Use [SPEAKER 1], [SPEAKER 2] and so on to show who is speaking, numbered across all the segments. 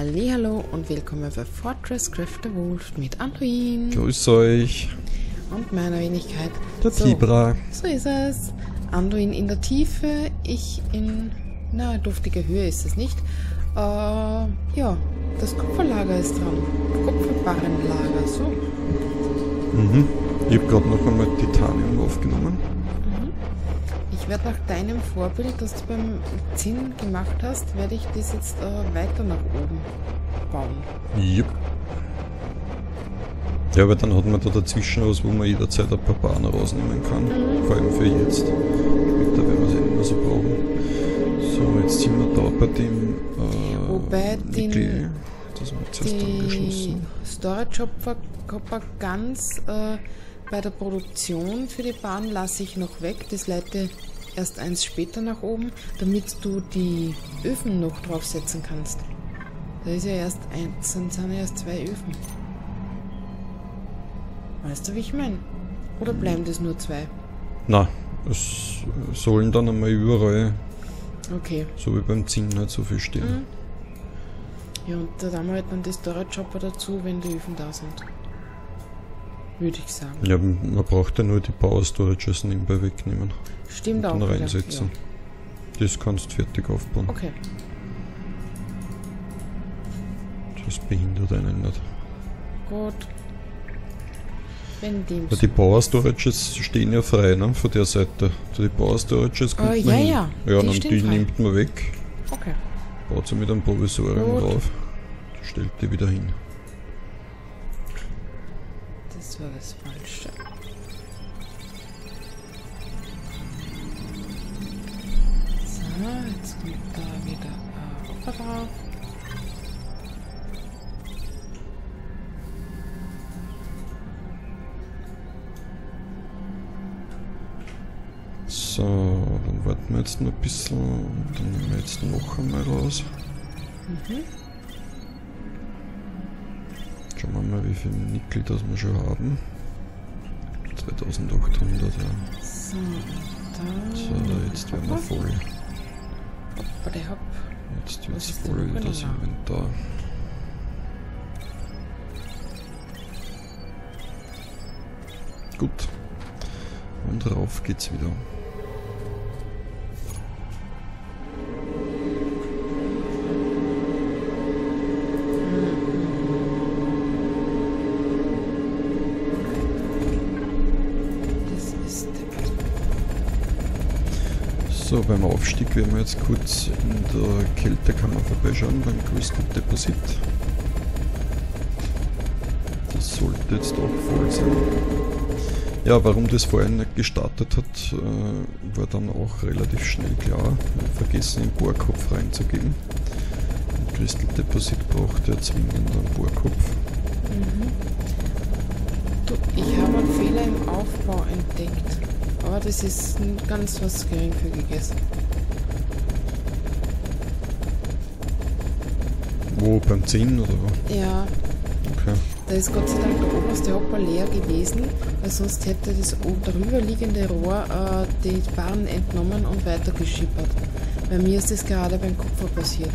[SPEAKER 1] Hallo und willkommen bei Fortress Craft the Wolf mit Antoin
[SPEAKER 2] Grüß euch.
[SPEAKER 1] und meiner Wenigkeit.
[SPEAKER 2] Der
[SPEAKER 1] so,
[SPEAKER 2] Tibra.
[SPEAKER 1] So ist es. Antoin in der Tiefe, ich in, na, luftiger Höhe ist es nicht. Äh, ja, das Kupferlager ist dran. Kupferbarrenlager, so.
[SPEAKER 2] Mhm. Ich habe gerade noch einmal Titanium aufgenommen.
[SPEAKER 1] Ich werde nach deinem Vorbild, das du beim Zinn gemacht hast, werde ich das jetzt äh, weiter nach oben bauen.
[SPEAKER 2] Jupp. Ja, aber dann hat man da dazwischen was, wo man jederzeit ein paar Bahnen rausnehmen kann. Vor allem für jetzt. Später werden wir sie nicht mehr so brauchen. So, jetzt sind wir da bei dem äh,
[SPEAKER 1] Wobei den-.
[SPEAKER 2] Das haben wir zuerst angeschlossen.
[SPEAKER 1] Storage ganz äh, bei der Produktion für die Bahn lasse ich noch weg. Das leite erst eins später nach oben, damit du die Öfen noch draufsetzen kannst. Da ist ja erst eins, sind, sind ja erst zwei Öfen. Weißt du, wie ich meine? Oder bleiben das nur zwei?
[SPEAKER 2] Na, es sollen dann einmal überall,
[SPEAKER 1] Okay.
[SPEAKER 2] so wie beim Zinn, halt so viel stehen.
[SPEAKER 1] Mhm. Ja, und da haben wir halt dann die Storage Hopper dazu, wenn die Öfen da sind. Würde ich sagen.
[SPEAKER 2] Ja, man braucht ja nur die Power Storages nebenbei wegnehmen.
[SPEAKER 1] Stimmt
[SPEAKER 2] und
[SPEAKER 1] auch.
[SPEAKER 2] dann reinsetzen. Das kannst du fertig aufbauen.
[SPEAKER 1] Ja. Okay.
[SPEAKER 2] Das behindert einen nicht.
[SPEAKER 1] Gut. Wenn dem
[SPEAKER 2] Aber die Power Storages stehen ja frei, ne? Von der Seite. Also die Power Storages kommt
[SPEAKER 1] Äh,
[SPEAKER 2] man
[SPEAKER 1] ja,
[SPEAKER 2] hin.
[SPEAKER 1] ja,
[SPEAKER 2] Ja,
[SPEAKER 1] die
[SPEAKER 2] dann die
[SPEAKER 1] frei.
[SPEAKER 2] nimmt man weg,
[SPEAKER 1] Okay.
[SPEAKER 2] baut sie mit einem Provisorium
[SPEAKER 1] Gut.
[SPEAKER 2] drauf, stellt die wieder hin.
[SPEAKER 1] Das war das Falsche. So, jetzt kommt da wieder Hopper drauf.
[SPEAKER 2] So, dann warten wir jetzt noch ein bisschen und dann nehmen wir jetzt noch einmal raus.
[SPEAKER 1] Mhm.
[SPEAKER 2] Mal, wie viel Nickel das wir schon haben. 2800, ja.
[SPEAKER 1] So, da.
[SPEAKER 2] Jetzt werden wir voll. Jetzt wird's
[SPEAKER 1] ist denn
[SPEAKER 2] voll,
[SPEAKER 1] noch
[SPEAKER 2] das
[SPEAKER 1] genau?
[SPEAKER 2] Inventar. Gut. Und rauf geht's wieder. Beim Aufstieg werden wir jetzt kurz in der Kältekammer vorbeischauen, beim Crystal Deposit. Das sollte jetzt auch voll sein. Ja, warum das vorhin nicht gestartet hat, äh, war dann auch relativ schnell klar. Vergessen, den Bohrkopf reinzugeben. Ein Crystal Deposit braucht ja zwingend einen Bohrkopf.
[SPEAKER 1] Du, ich habe einen Fehler im Aufbau entdeckt. Aber das ist ganz was Geringfügiges.
[SPEAKER 2] Wo, beim 10 oder wo?
[SPEAKER 1] Ja,
[SPEAKER 2] Okay.
[SPEAKER 1] da ist Gott sei Dank der oberste Hopper leer gewesen, weil sonst hätte das oben darüber liegende Rohr äh, die Bahn entnommen und weitergeschippert. Bei mir ist das gerade beim Kupfer passiert.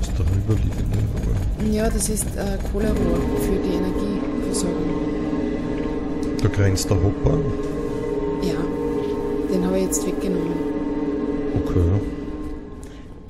[SPEAKER 2] Das darüberliegende Rohr.
[SPEAKER 1] Ja, das ist äh, Kohlerohr für die Energieversorgung.
[SPEAKER 2] Da grenzt der Hopper.
[SPEAKER 1] Ja, den habe ich jetzt weggenommen.
[SPEAKER 2] Okay.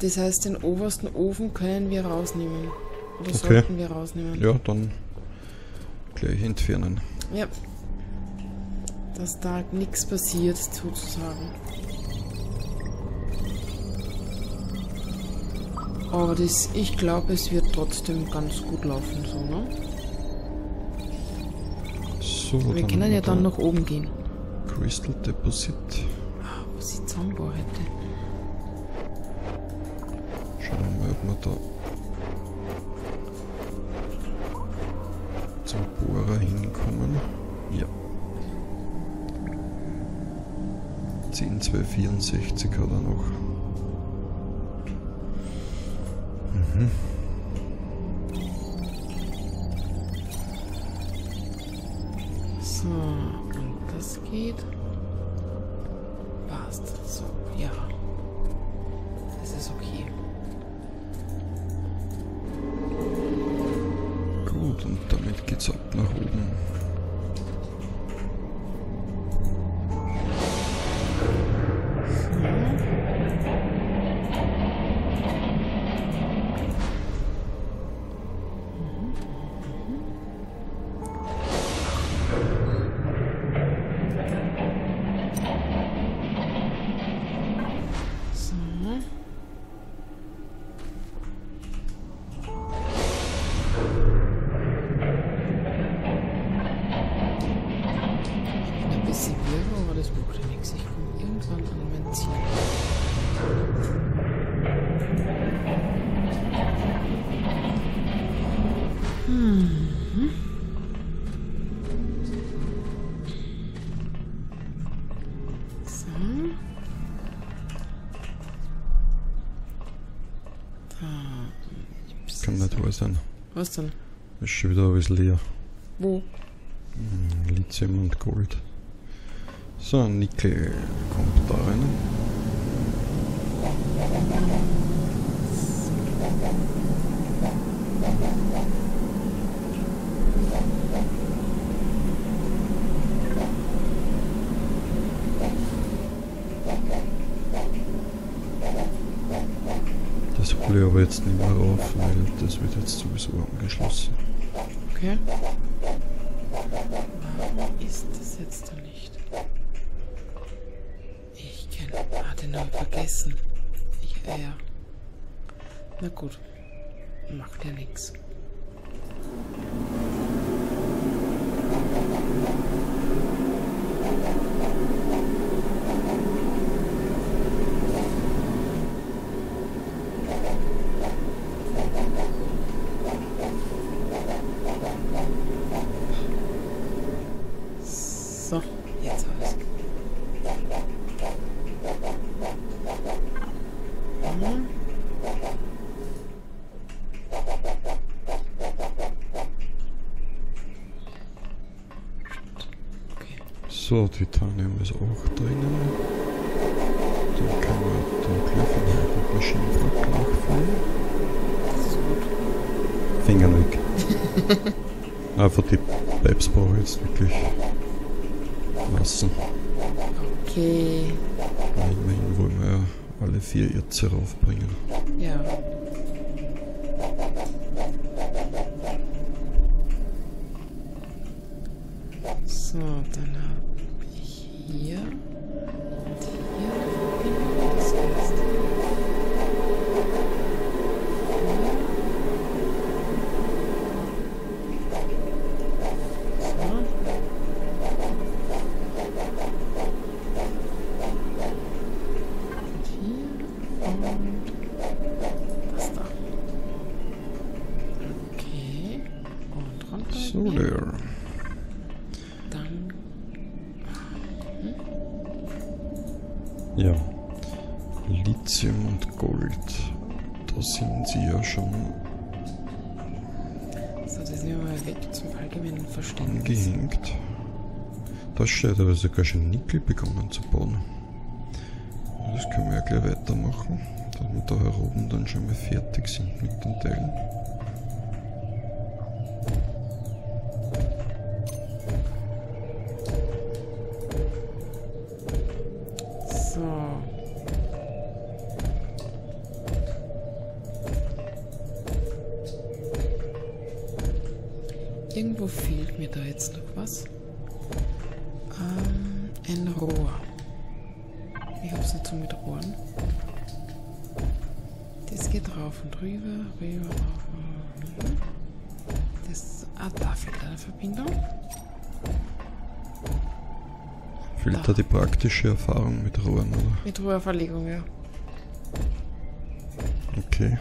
[SPEAKER 1] Das heißt, den obersten Ofen können wir rausnehmen. Oder
[SPEAKER 2] Okay.
[SPEAKER 1] sollten wir rausnehmen.
[SPEAKER 2] Ja, dann gleich entfernen.
[SPEAKER 1] Ja. Dass da nichts passiert, sozusagen. Aber das, ich glaube, es wird trotzdem ganz gut laufen, so, ne?
[SPEAKER 2] So,
[SPEAKER 1] Wir können ja
[SPEAKER 2] da
[SPEAKER 1] dann nach oben gehen.
[SPEAKER 2] Crystal Deposit.
[SPEAKER 1] Ah, Was ich zusammenbaue hätte.
[SPEAKER 2] Schauen wir mal, ob wir da zum Bohrer hinkommen. Ja. 10264 hat er noch. Mhm. Nicht wahr sein.
[SPEAKER 1] Was denn?
[SPEAKER 2] Ist schon wieder alles leer.
[SPEAKER 1] Wo?
[SPEAKER 2] Hm, Lithium und Gold. So, Nickel kommt da rein. Das ich aber jetzt nicht mehr rauf, weil das wird jetzt sowieso angeschlossen.
[SPEAKER 1] Okay. Warum ist das jetzt da nicht? Ich kenne. Ah, den habe vergessen. Ich, äh, ja. Na gut. Macht ja nichts. So, jetzt habe ich Okay.
[SPEAKER 2] So, Titanium ist auch drinnen. Dann kann man dunkle Verhalten mit Maschinenpark nachfüllen.
[SPEAKER 1] Das ist gut.
[SPEAKER 2] Finger weg. Einfach die Pipes brauche ich jetzt wirklich lassen.
[SPEAKER 1] Okay.
[SPEAKER 2] Weil immerhin wollen wir ja alle vier Irze raufbringen.
[SPEAKER 1] Ja. So, dann habe ich hier das weg zum allgemeinen Verständnis.
[SPEAKER 2] angehängt. Da steht aber sogar schon Nickel begonnen zu bauen. Das können wir ja gleich weitermachen, dass wir da oben dann schon mal fertig sind mit den Teilen.
[SPEAKER 1] Mit Rohren. Das geht rauf und rüber, rüber, rauf und rüber. Das, ah, da fehlt eine Verbindung.
[SPEAKER 2] Fehlt
[SPEAKER 1] Da.
[SPEAKER 2] da die praktische Erfahrung mit Rohren, oder?
[SPEAKER 1] Mit Rohrverlegung, ja.
[SPEAKER 2] Okay.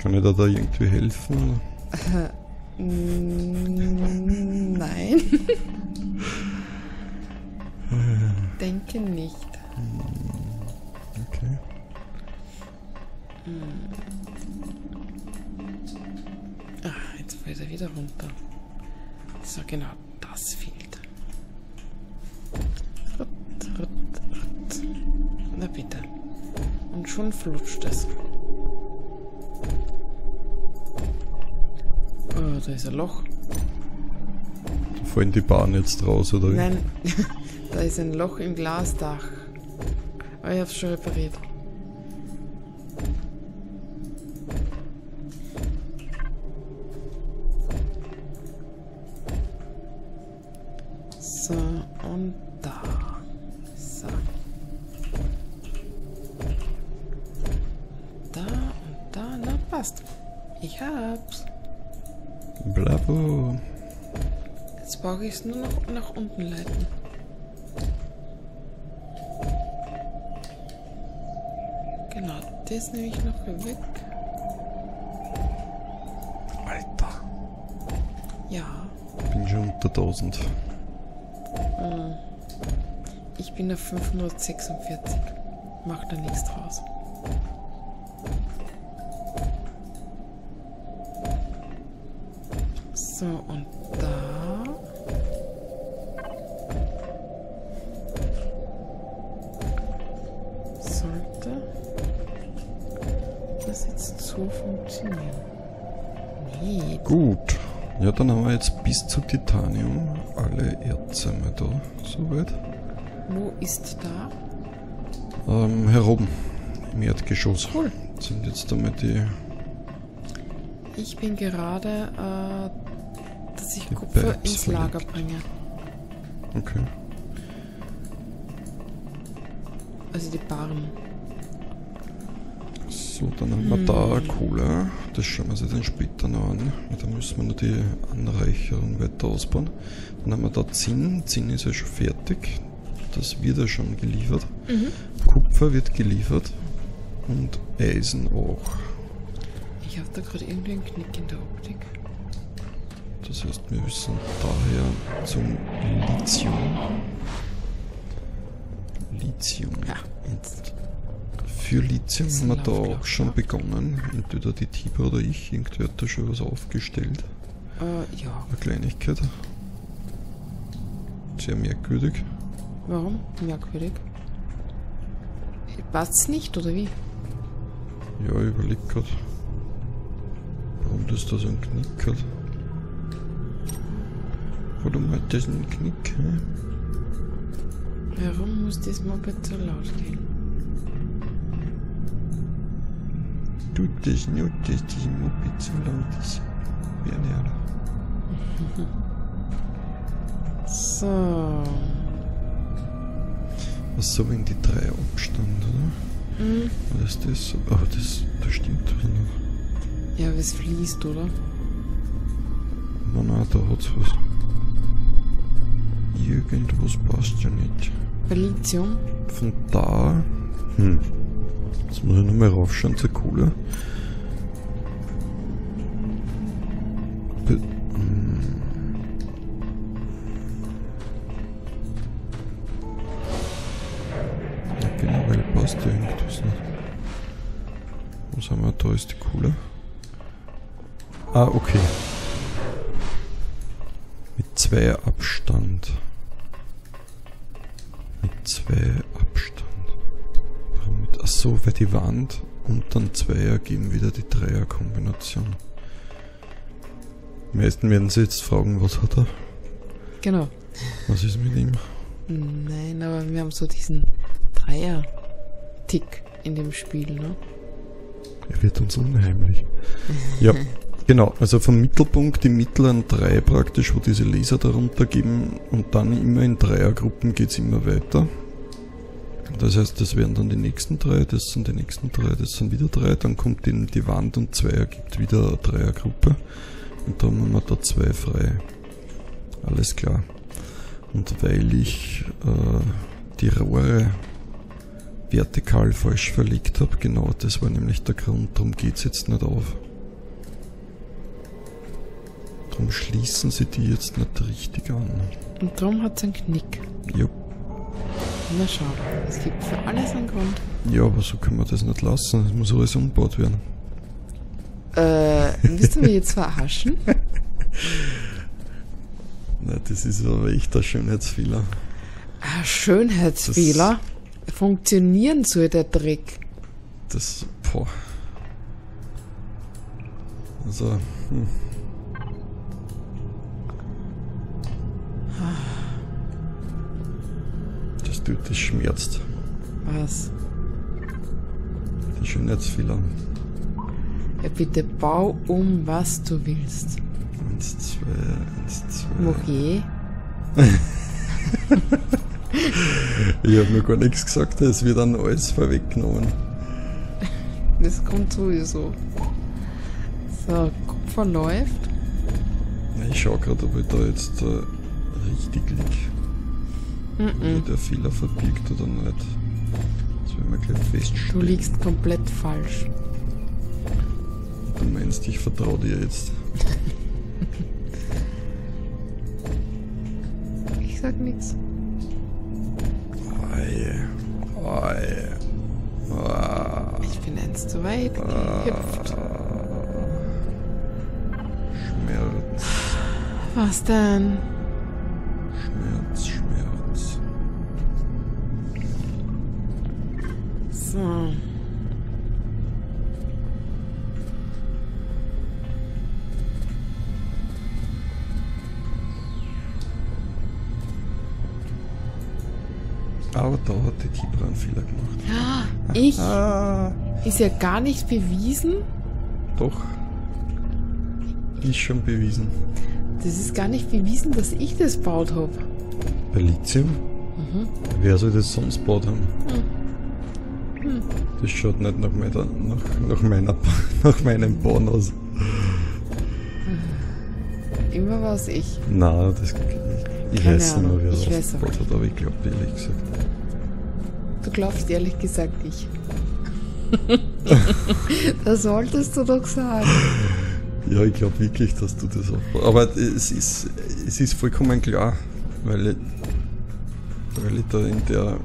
[SPEAKER 2] Kann ich da, da irgendwie helfen? Oder?
[SPEAKER 1] Nein. Denke nicht.
[SPEAKER 2] Okay.
[SPEAKER 1] Ah, jetzt fällt er wieder runter. So, genau, das fehlt. Rut, rut, rut. Na bitte. Und schon flutscht es. da ist ein Loch.
[SPEAKER 2] Fallen die Bahnen jetzt raus, oder wie?
[SPEAKER 1] Nein, da ist ein Loch im Glasdach. Aber ich hab's schon repariert. So, und da. So. Da und da, na passt. Ich hab's.
[SPEAKER 2] Bravo.
[SPEAKER 1] Jetzt brauche ich es nur noch nach unten leiten. Das nehme ich noch weg.
[SPEAKER 2] Alter.
[SPEAKER 1] Ja,
[SPEAKER 2] Bin schon unter 1000.
[SPEAKER 1] ich bin auf 546. Macht da nichts draus. So, und so funktionieren. Nee,
[SPEAKER 2] Gut. Ja, dann haben wir jetzt bis zu Titanium alle Erze mal da. Soweit.
[SPEAKER 1] wo ist da?
[SPEAKER 2] Ähm, hier oben. Im Erdgeschoss.
[SPEAKER 1] Cool.
[SPEAKER 2] Sind jetzt einmal die
[SPEAKER 1] Ich bin gerade, äh, dass ich Kupfer
[SPEAKER 2] Bags
[SPEAKER 1] ins Lager
[SPEAKER 2] verlegt.
[SPEAKER 1] bringe.
[SPEAKER 2] Okay.
[SPEAKER 1] Also die Barren.
[SPEAKER 2] So, dann haben wir da Kohle. Das schauen wir uns dann später noch an. Da müssen wir noch die Anreicherung weiter ausbauen. Dann haben wir da Zinn. Zinn ist ja schon fertig. Das wird ja schon geliefert. Kupfer wird geliefert. Und Eisen auch.
[SPEAKER 1] Ich habe da gerade irgendwie einen Knick in der Optik.
[SPEAKER 2] Das heißt, wir müssen daher zum Lithium. Lithium.
[SPEAKER 1] Ja, jetzt.
[SPEAKER 2] Für Lithium haben wir da auch schon
[SPEAKER 1] ja.
[SPEAKER 2] begonnen. Entweder die Tiber oder ich. Irgendwer hat da schon was aufgestellt.
[SPEAKER 1] Äh, ja.
[SPEAKER 2] Eine Kleinigkeit. Sehr merkwürdig.
[SPEAKER 1] Warum? Merkwürdig. Passt's nicht, oder wie?
[SPEAKER 2] Ja, ich überleg grad. Warum das da so ein Knick hat. Warum hat das einen Knick? Hä?
[SPEAKER 1] Warum muss das Moped so laut gehen?
[SPEAKER 2] Tut das nur, dass das Moped so laut ist? Ja, ja.
[SPEAKER 1] So.
[SPEAKER 2] Was so wenn die drei Abstand, oder?
[SPEAKER 1] Hm.
[SPEAKER 2] Oder ist das so? Oh, das, das stimmt doch noch.
[SPEAKER 1] Ja, aber es fließt, oder?
[SPEAKER 2] Nein, nein, da hat's was. Irgendwas passt ja nicht.
[SPEAKER 1] Lithium?
[SPEAKER 2] Von da. Hm. Jetzt muss ich nochmal raufschauen zur Kohle. Be hm. Ja, generell passt ja irgendwas nicht. Was haben wir? Da ist die Kohle. Ah, okay. Mit zwei Abstand. Weil die Wand und dann zwei ergeben wieder die Dreierkombination. Die meisten werden sich jetzt fragen, was hat er?
[SPEAKER 1] Genau.
[SPEAKER 2] Was ist mit ihm?
[SPEAKER 1] Nein, aber wir haben so diesen Dreier-Tick in dem Spiel, ne?
[SPEAKER 2] Er wird uns unheimlich. Ja, genau. Also vom Mittelpunkt, die mittleren drei praktisch, wo diese Laser darunter geben und dann immer in Dreiergruppen geht's immer weiter. Das heißt, das wären dann die nächsten drei, das sind die nächsten drei, das sind wieder drei, dann kommt in die Wand und zwei ergibt wieder eine Dreiergruppe. Und dann haben wir da zwei frei. Alles klar. Und weil ich äh, die Rohre vertikal falsch verlegt habe. Genau, das war nämlich der Grund, darum geht's jetzt nicht auf. Darum schließen sie die jetzt nicht richtig an.
[SPEAKER 1] Und darum hat es einen Knick.
[SPEAKER 2] Ja,
[SPEAKER 1] Na schau, es gibt für alles einen Grund.
[SPEAKER 2] ja, aber so können wir das nicht lassen. Es muss alles umgebaut werden.
[SPEAKER 1] Äh, willst du mich jetzt verarschen?
[SPEAKER 2] Nein, das ist aber echt ein Schönheitsfehler.
[SPEAKER 1] Ah, Schönheitsfehler. Funktionieren soll der Trick.
[SPEAKER 2] Das, boah. Also, hm. Du, das schmerzt.
[SPEAKER 1] Was?
[SPEAKER 2] Die Schönheitsfehler.
[SPEAKER 1] Ja, bitte bau um, was du willst.
[SPEAKER 2] Eins, zwei, eins, zwei.
[SPEAKER 1] Moje.
[SPEAKER 2] Ich habe noch gar nichts gesagt, es wird dann alles vorweggenommen.
[SPEAKER 1] Das kommt sowieso. So, Kupfer läuft.
[SPEAKER 2] Ich schau gerade, ob ich da jetzt äh, richtig lieg.
[SPEAKER 1] Mhm.
[SPEAKER 2] mir der Fehler verbiegt oder nicht. Das werden wir gleich
[SPEAKER 1] Du
[SPEAKER 2] feststellen.
[SPEAKER 1] liegst komplett falsch.
[SPEAKER 2] Du meinst, ich vertraue dir jetzt.
[SPEAKER 1] Ich sag nichts.
[SPEAKER 2] Ei. Ei. Ah.
[SPEAKER 1] Ich bin eins zu weit gehüpft.
[SPEAKER 2] Schmerz,
[SPEAKER 1] Was denn? So.
[SPEAKER 2] Aber da hat die Kibra einen Fehler gemacht.
[SPEAKER 1] Ich
[SPEAKER 2] Ah,
[SPEAKER 1] ist ja gar nicht bewiesen.
[SPEAKER 2] doch. Ist schon bewiesen.
[SPEAKER 1] Das ist gar nicht bewiesen, dass ich das baut habe.
[SPEAKER 2] Bei Lithium? Wer soll das sonst gebaut haben? Das schaut nicht nach meiner, nach, nach meiner, nach meinem Bauen aus.
[SPEAKER 1] Immer was ich.
[SPEAKER 2] Na, das, ich weiß nicht mehr,
[SPEAKER 1] Ahnung.
[SPEAKER 2] wer
[SPEAKER 1] Ich
[SPEAKER 2] das
[SPEAKER 1] weiß
[SPEAKER 2] hat, aber ich glaube ehrlich gesagt.
[SPEAKER 1] Du glaubst ehrlich gesagt ich. das solltest du doch sagen.
[SPEAKER 2] Ja, ich glaube wirklich, dass du das auch. Aber es ist, es ist vollkommen klar, weil ich, weil ich da in, der,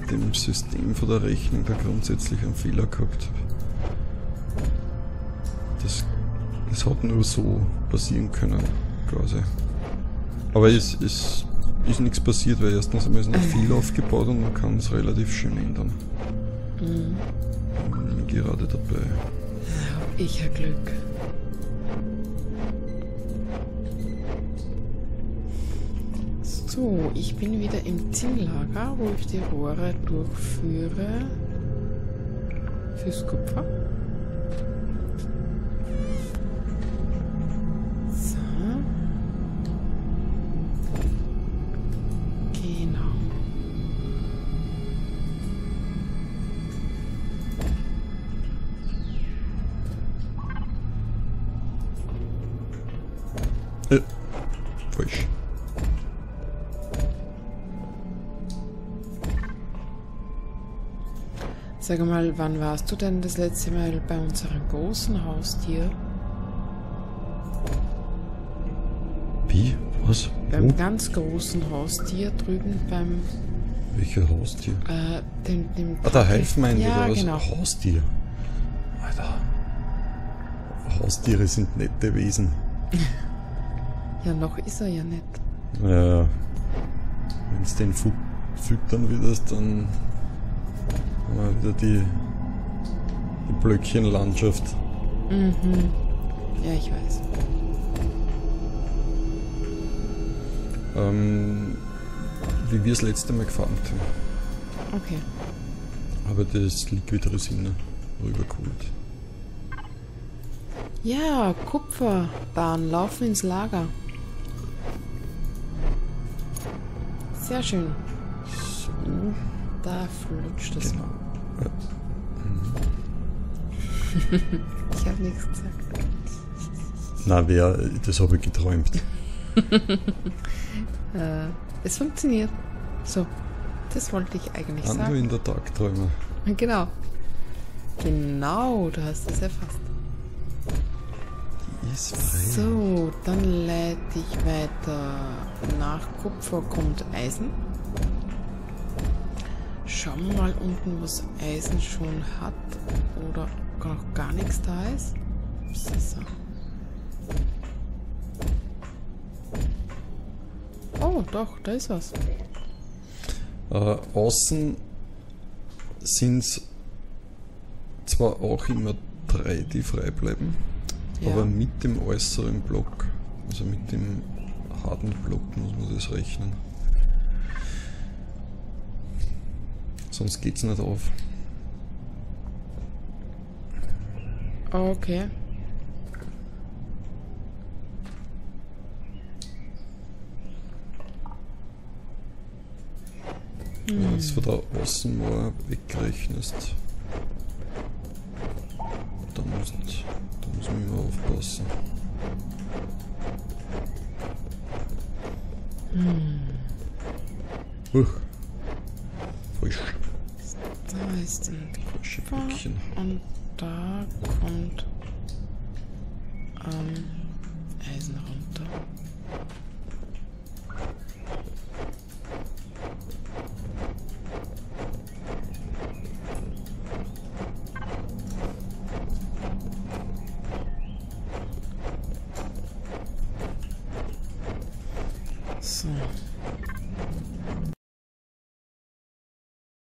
[SPEAKER 2] in dem System von der Rechnung da grundsätzlich einen Fehler gehabt habe. Das, es hat nur so passieren können, quasi. Aber es, es ist nichts passiert, weil erstens einmal ist noch viel aufgebaut und man kann es relativ schön ändern. Bin gerade dabei.
[SPEAKER 1] Ich hab Glück. So, ich bin wieder im Zinnlager, wo ich die Rohre durchführe. Fürs Kupfer. Sag mal, wann warst du denn das letzte Mal bei unserem großen Haustier?
[SPEAKER 2] Wie? Was?
[SPEAKER 1] Beim
[SPEAKER 2] Wo?
[SPEAKER 1] ganz großen Haustier drüben beim
[SPEAKER 2] Welcher Haustier?
[SPEAKER 1] äh, dem, dem
[SPEAKER 2] Ah, der Heifmeinde
[SPEAKER 1] Ja,
[SPEAKER 2] oder was?
[SPEAKER 1] genau.
[SPEAKER 2] Haustier. Alter. Haustiere sind nette Wesen.
[SPEAKER 1] Ja, noch ist er ja nicht.
[SPEAKER 2] Ja. Wenn du den fu füttern würdest, dann wir wieder die, die Blöckchenlandschaft.
[SPEAKER 1] Mhm. Ja, ich weiß.
[SPEAKER 2] Ähm, wie wir das letzte Mal gefarmt haben.
[SPEAKER 1] Okay.
[SPEAKER 2] Habe das Liquid Resine rübergeholt.
[SPEAKER 1] Ja, Kupferbahn, laufen ins Lager. Sehr schön.
[SPEAKER 2] So.
[SPEAKER 1] Da flutscht es.
[SPEAKER 2] Genau.
[SPEAKER 1] Ich habe nichts gesagt.
[SPEAKER 2] Na, wer, das habe ich geträumt.
[SPEAKER 1] Äh, es funktioniert. So, das wollte ich eigentlich
[SPEAKER 2] Ando
[SPEAKER 1] sagen.
[SPEAKER 2] in der Tagträume.
[SPEAKER 1] Genau. Genau, du hast es erfasst.
[SPEAKER 2] Die ist frei.
[SPEAKER 1] So, dann leite ich weiter. Nach Kupfer kommt Eisen. Schauen wir mal unten, was Eisen schon hat oder noch gar nichts da ist. So. Oh, doch, da ist was.
[SPEAKER 2] Äh, außen sind es zwar auch immer drei, die frei bleiben,
[SPEAKER 1] Ja.
[SPEAKER 2] aber mit dem äußeren Block, also mit dem harten Block muss man das rechnen. Sonst geht's nicht auf.
[SPEAKER 1] Okay.
[SPEAKER 2] Wenn du das von der Außenmauer wegrechnest, da musst, da muss man immer aufpassen. Huch. Falsch.
[SPEAKER 1] Da ist ein Kupfer und da kommt ähm,